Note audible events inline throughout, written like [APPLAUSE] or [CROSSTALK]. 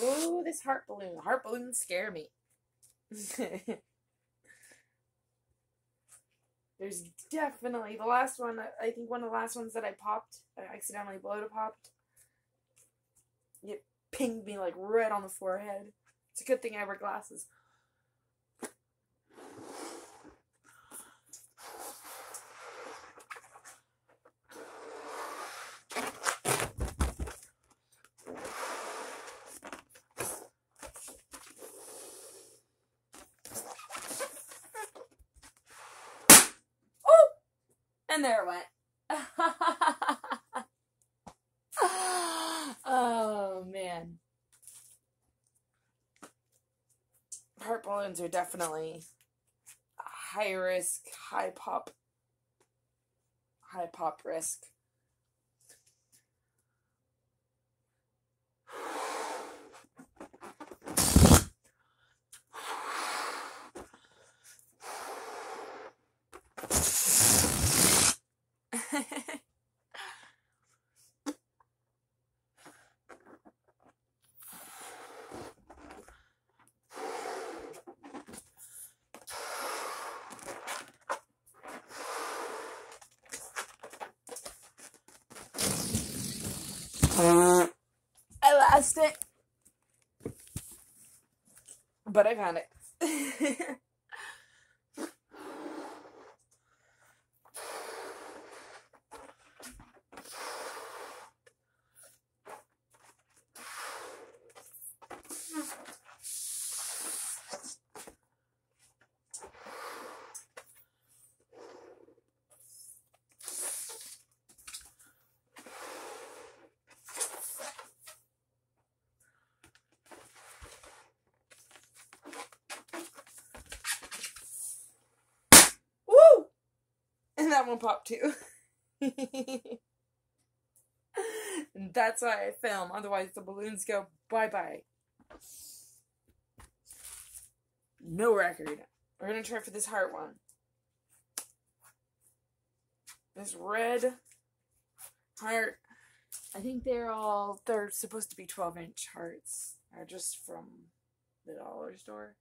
Oh, this heart balloon. Heart balloons scare me. [LAUGHS] There's definitely the last one. I think one of the last ones that I popped, I accidentally blow popped. It pinged me like red on the forehead. It's a good thing I wear glasses. And there it went. [LAUGHS] oh man. Heart balloons are definitely high risk, high pop, high pop risk. I lost it. But I found it. [LAUGHS] Woo! And that one popped too. and [LAUGHS] that's why I film. Otherwise, the balloons go bye bye. No record. We're gonna try for this heart one. This red heart. I think they're all, they're supposed to be 12 inch hearts. They're just from the dollar store.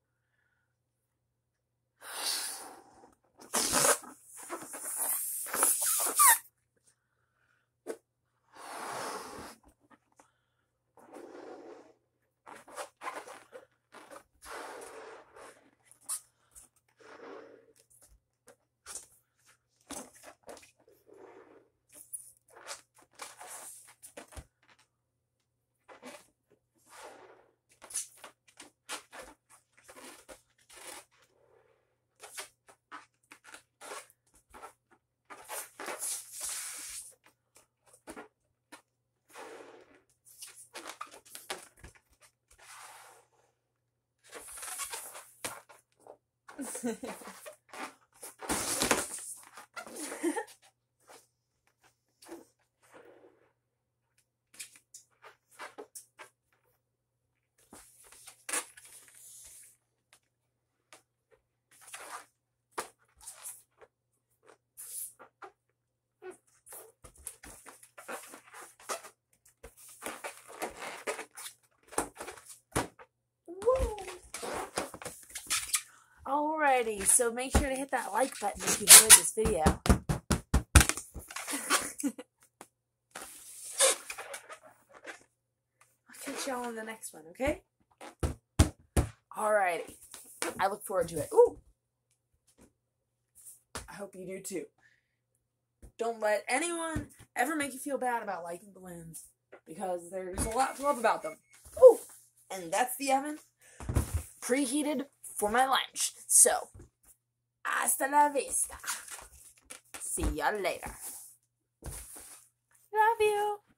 Woo! [LAUGHS] So make sure to hit that like button if you enjoyed this video. [LAUGHS] I'll catch y'all on the next one, okay? Alrighty. I look forward to it. Ooh! I hope you do too. Don't let anyone ever make you feel bad about liking balloons because there's a lot to love about them. Ooh! And that's the oven preheated for my lunch. So, hasta la vista. See ya later. Love you.